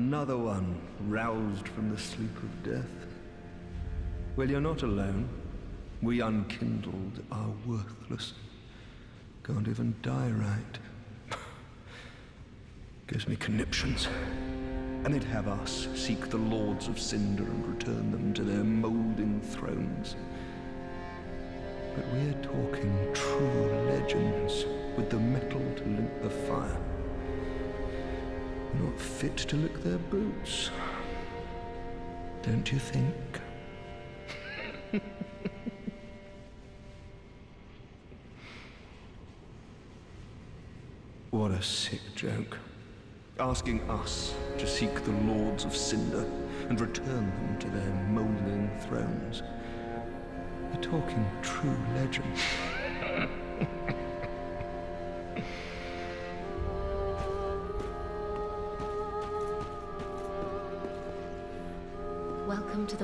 Another one roused from the sleep of death. Well, you're not alone. We unkindled are worthless. Can't even die right. Gives me conniptions. And they'd have us seek the lords of Cinder and return them to their moulding thrones. But we're talking true legends with the mettle to link the fire. Not fit to lick their boots. Don't you think? what a sick joke. Asking us to seek the lords of Cinder and return them to their moulding thrones. We're talking true legend.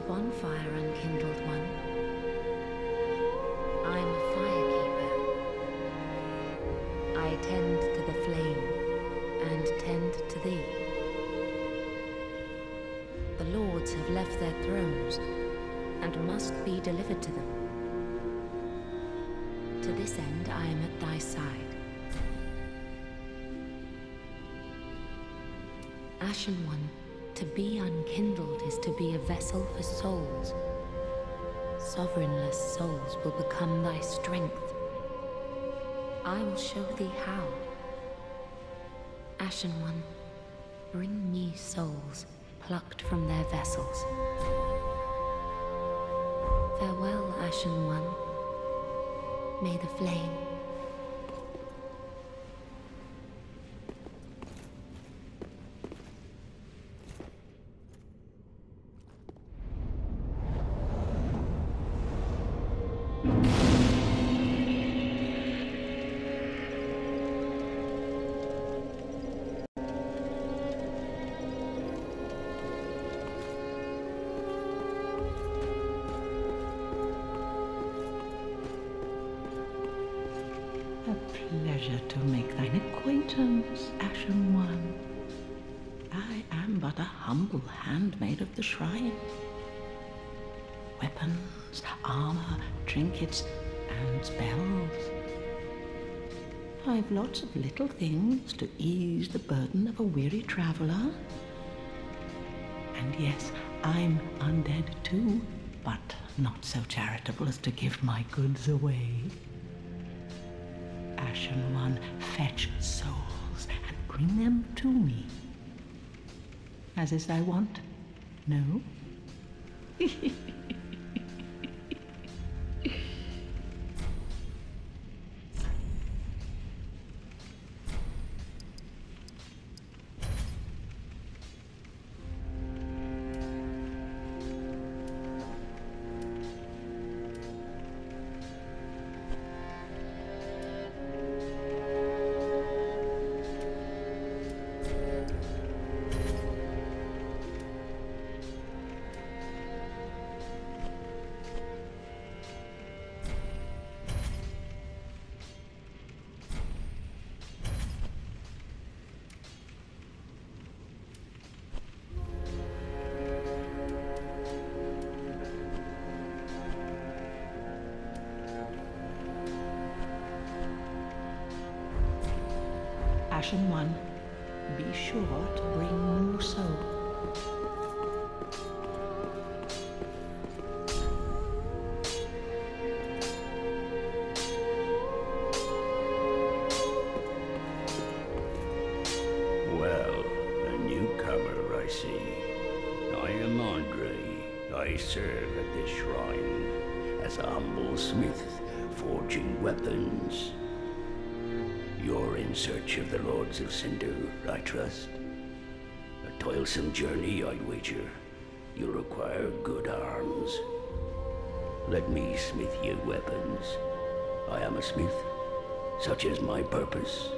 Bonfire, unkindled one. I am a firekeeper. I tend to the flame and tend to thee. The lords have left their thrones and must be delivered to them. To this end, I am at thy side. Ashen One, to be unkindled is to be a vessel for souls. Sovereignless souls will become thy strength. I will show thee how. Ashen One, bring me souls plucked from their vessels. Farewell, Ashen One. May the flame little things to ease the burden of a weary traveler. And yes, I'm undead too, but not so charitable as to give my goods away. Ashen One, fetch souls and bring them to me. As is thy wont? No? Ashen One, be sure to bring Muso. Well, a newcomer, I see. I am Andre. I serve at this shrine as a humble smith, forging weapons. Search of the Lords of Cinder, I trust. A toilsome journey, I'd wager. You'll require good arms. Let me smith you weapons. I am a smith. Such is my purpose.